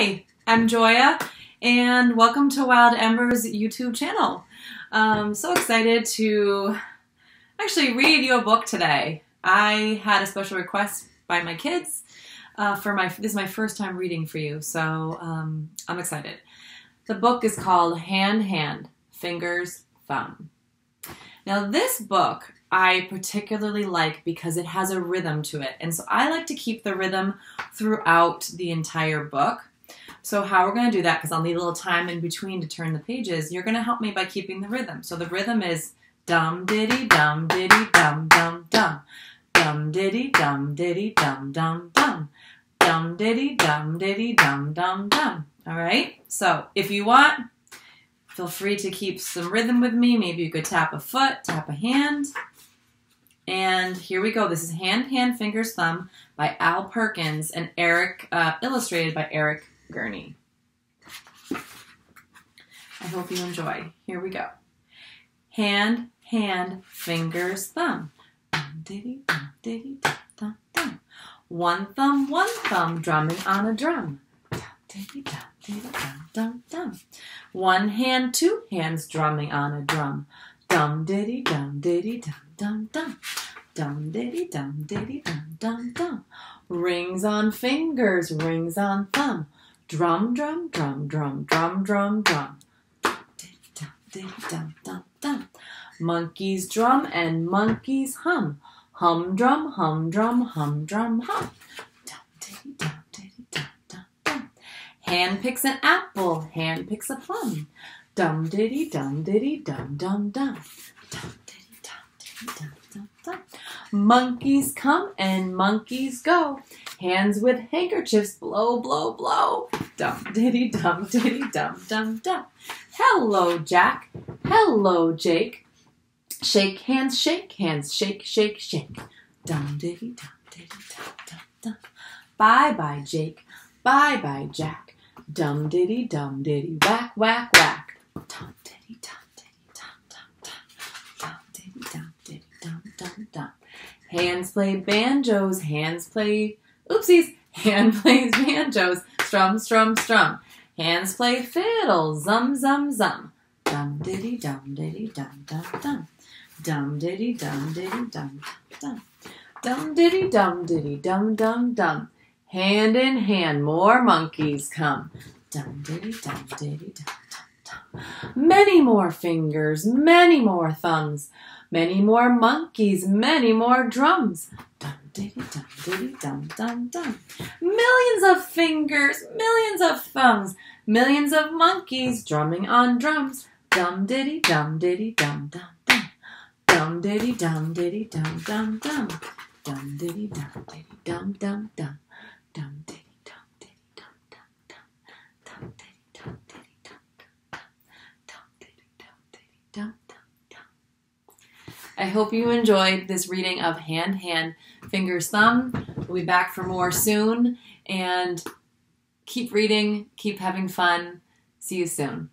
Hi, I'm Joya, and welcome to Wild Ember's YouTube channel. I'm so excited to actually read you a book today. I had a special request by my kids uh, for my this is my first time reading for you, so um, I'm excited. The book is called Hand Hand Fingers Thumb. Now this book I particularly like because it has a rhythm to it. And so I like to keep the rhythm throughout the entire book. So how we're going to do that, because I'll need a little time in between to turn the pages, you're going to help me by keeping the rhythm. So the rhythm is dum diddy dum diddy dum dum dum. Dum diddy dum diddy dum dum dum. Dum diddy dum diddy dum dum dum. All right? So if you want, feel free to keep some rhythm with me. Maybe you could tap a foot, tap a hand. And here we go. This is Hand, Hand, Fingers, Thumb by Al Perkins and Eric, uh, illustrated by Eric Gurney. I hope you enjoy. Here we go. Hand, hand, fingers, thumb. One thumb, one thumb, drumming on a drum. Dum, dum, dum. One hand, two hands, drumming on a drum. Dum, diddy, dum, diddy, dum, dum, dum. Dum diddy dum diddy dum dum dum. Rings on fingers, rings on thumb. Drum drum drum drum drum drum drum. Dum dum dum dum dum. Monkeys drum and monkeys hum. Hum drum hum drum hum drum hum. Dum dum dum dum dum. Hand picks an apple, hand picks a plum. Dum diddy dum diddy dum dum dum. Dum diddy dum diddy dum. Monkeys come and monkeys go. Hands with handkerchiefs blow, blow, blow. Dum diddy dum diddy dum dum dum. Hello, Jack. Hello, Jake. Shake hands, shake hands, shake, shake, shake. Dum diddy dum diddy dum dum dum. Bye bye, Jake. Bye bye, Jack. Dum diddy dum diddy whack, whack, whack. Dum diddy dum diddy, dum, dum, dum dum. Hands play banjos, hands play oopsies, hand plays banjos, strum, strum, strum. Hands play fiddle, zum, zum, zum. Dum diddy dum diddy dum dum dum. Dum diddy dum diddy dum dum dum. Dum diddy dum diddy dum dum dum. Hand in hand, more monkeys come. Dum diddy dum diddy dum dum dum. Many more fingers, many more thumbs. Many more monkeys, many more drums. Dum diddy dum diddy dum dum dum. Millions of fingers, millions of thumbs, millions of monkeys drumming on drums. Dum diddy dum diddy dum dum dum. Dum diddy dum diddy dum dum dum. Dum diddy dum diddy dum dum dum. Dum diddy dum diddy dum. I hope you enjoyed this reading of Hand, Hand, Fingers, Thumb. We'll be back for more soon. And keep reading, keep having fun. See you soon.